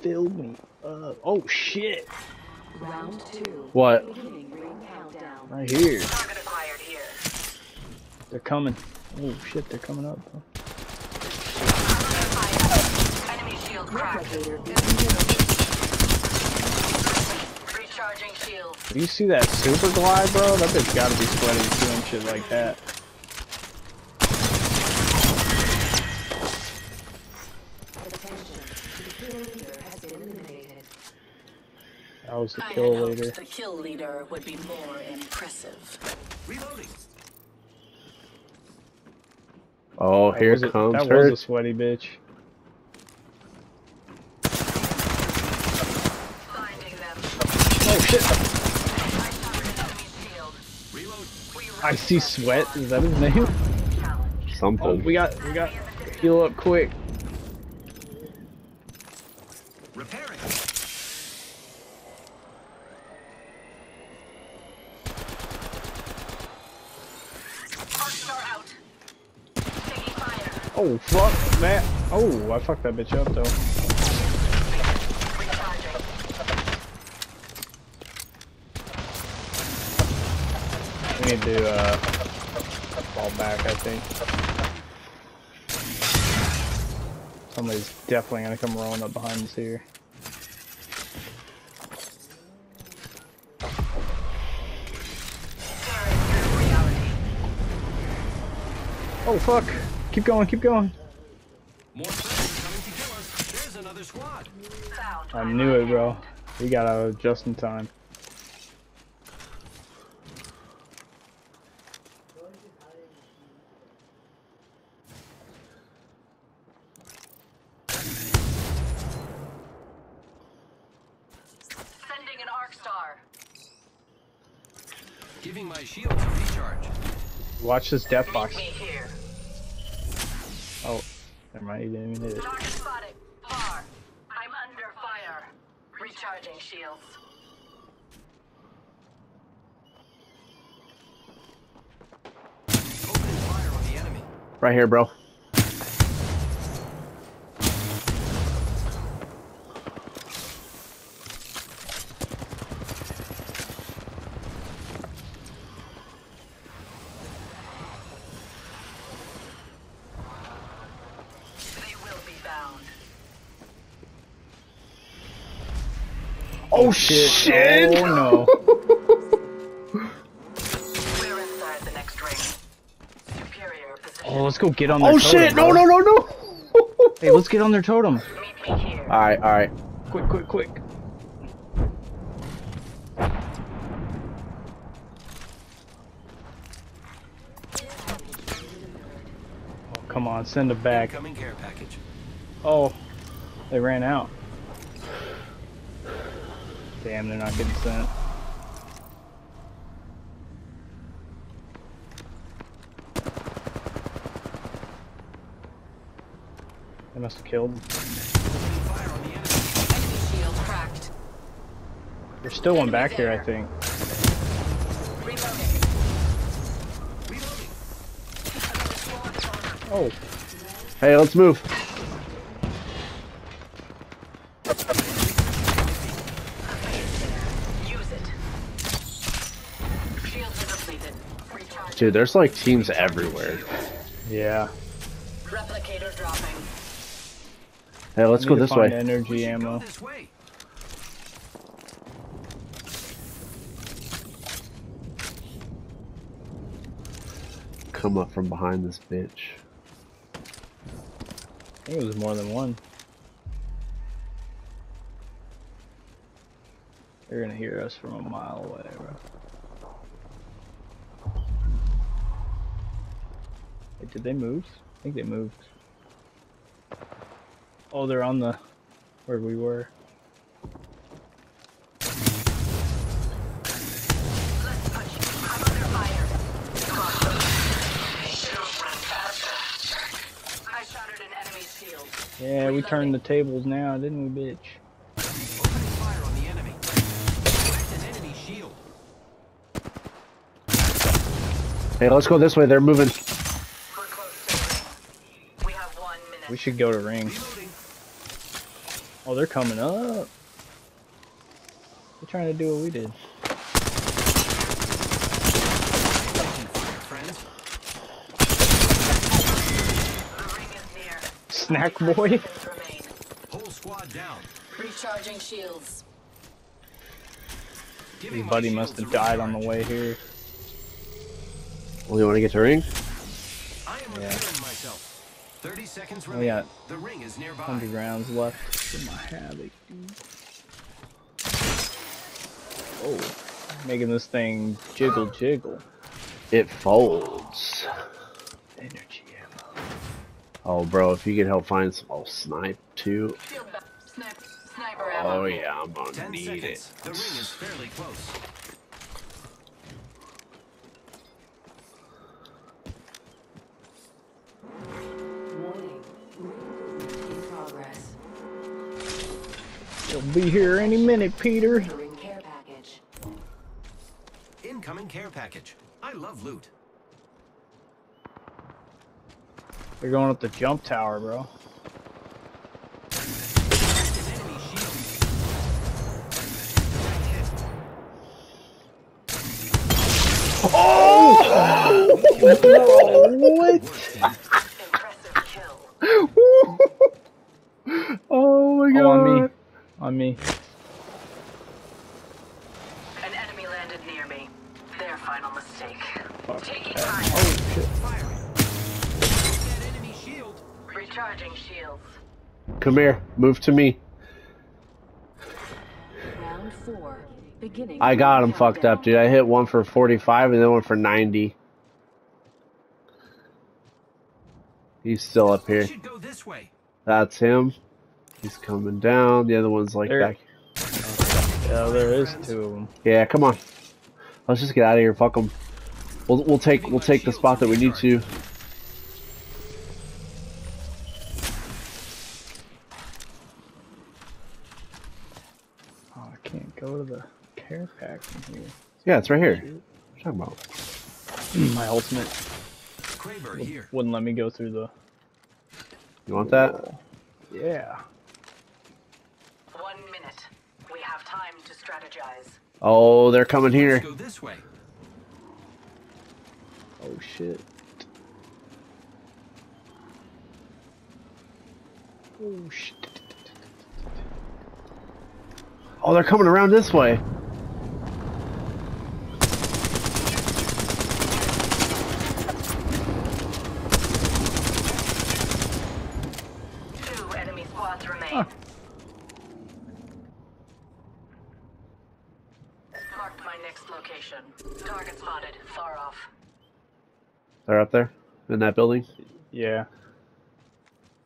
filled me up. Oh shit! Round two. What? Beginning ring countdown. Right here. Here. They're coming. Oh shit, they're coming up. Fire. Enemy shield cracked. Recharging shield. Do you see that super glide, bro? That bitch gotta be sweaty doing shit like that. Attention. The kill leader has been eliminated. That was the kill had leader. the kill leader would be more impressive. Reloading. Oh, That here a- comes That her. was a sweaty bitch. Oh shit! I shattered an enemy shield. Reload. We I see sweat. Is that his name? challenge. Oh, Something. we got, we got. Heal up quick. Repairing. Arc star out. Taking fire. Oh fuck, man. Oh, I fucked that bitch up though. We need to uh, fall back. I think. Somebody's definitely gonna come rolling up behind us here. Oh fuck! Keep going, keep going. More friends coming to kill us. There's another squad. I knew it, bro. We got out just in time. Sending an arc star. Giving my shields a recharge. Watch this death Meet box. Me here. Never mind. He didn't even hit it. Target spotted. Far. I'm under fire. Recharging shields. Opening fire on the enemy. Right here, bro. Oh shit! Oh no! We're inside the next ring. Superior position. Oh, let's go get on their Oh totem, shit! No, bro. no, no, no! Hey, let's get on their totem. Meet me here. Alright, alright. Quick, quick, quick. Oh, come on, send it back. Incoming care package. Oh, they ran out. Damn, they're not getting sent. They must have killed. There's still one back here, I think. Oh, Hey, let's move. Use it. Shields are depleted. Recharge. Dude, there's like teams everywhere. yeah. Replicator dropping. Hey, let's go this way. Energy ammo. Go this way. Come up from behind this bitch. I think it was more than one. They're gonna hear us from a mile away, bro. Did they move? I think they moved. Oh, they're on the where we were. Yeah, we turned the tables now, didn't we, bitch? Hey, let's go this way. They're moving. We're close to the ring. We have one minute. We should go to ring. Oh, they're coming up. They're trying to do what we did. Friends, The ring is near. Snack boy. Whole squad down. Recharging shields. Giving His buddy must have died on the way here. Well, you want to get to ring? I am Yeah. myself. 30 seconds We got The ring is nearby. 100 rounds left in my havoc, dude. Oh, making this thing jiggle jiggle. It folds. Energy ammo. Oh, bro, if you could help find some oh, snipe too. Sniper, sniper. Oh yeah, I'm gonna need seconds. it. The ring is fairly close. He'll be here any minute, Peter. Entering care package. Incoming care package. I love loot. They're going up the jump tower, bro. An enemy shield. what? Impressive kill. Oh my god. Oh, on me. On me. An enemy landed near me. Their final mistake. Fuck. Taking oh, fire. oh shit. Firing. Enemy shield. Recharging shields. Come here. Move to me. Round four. Beginning. I got him fucked up, dude. I hit one for 45 and then one for 90. He's still up here. should go this way. That's him. He's coming down. The other one's like There- back. Yeah, there is two of them. Yeah, come on. Let's just get out of here. Fuck them. We'll we'll take we'll take the spot that we need to. Oh, I can't go to the care pack from here. Yeah, it's right here. What you talking about? Hmm, my ultimate Kraber here. wouldn't let me go through the. You want that? Yeah. One minute. We have time to strategize. Oh, they're coming here. Let's go this way. Oh shit. Oh shit. Oh, they're coming around this way. Target spotted. Far off. They're up there in that building. Yeah.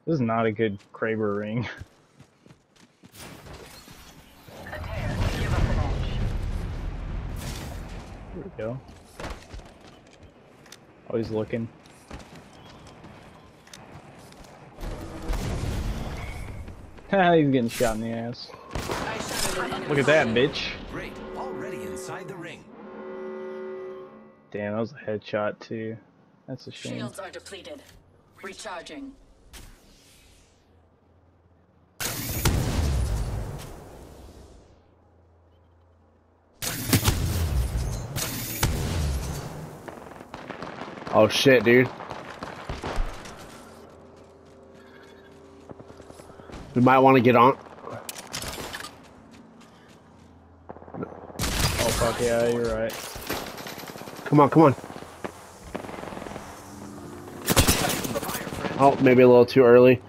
This is not a good Kraber ring. A tear. Give us an edge. Here we go. Oh, Always looking. Ha, he's getting shot in the ass. I shattered an enemy Look at that, bitch. Great. Already inside the ring. Damn, that was a headshot too. That's a shame. Shields are depleted. Recharging. Oh shit, dude. We might want to get on. Oh fuck yeah, you're right. Come on, come on. Oh, maybe a little too early.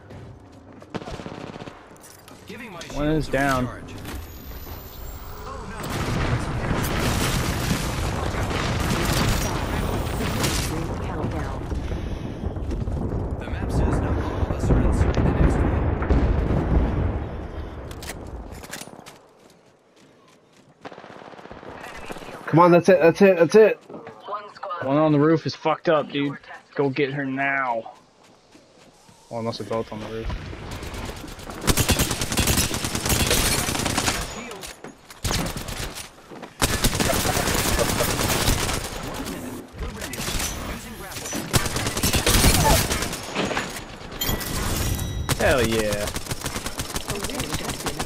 One is down. recharge. Oh Countdown. no. The map says not all of us are inside the next ring. Come on, that's it, that's it, that's it. One squad. On the roof is fucked up, dude. Go get her now. Oh, unless they're both on the roof. Shield. One minute. Good ready. Using grapple. Hell yeah. A ring has been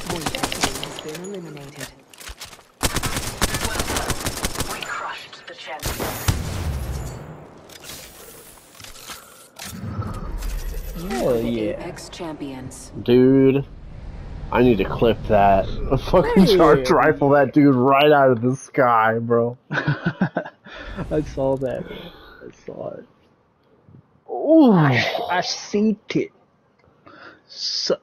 Hell The yeah. Apex champions. Dude, I need to clip that. A fucking Hey. charge rifle that dude right out of the sky, bro. I saw that. I saw it. Ooh. I seen it. So,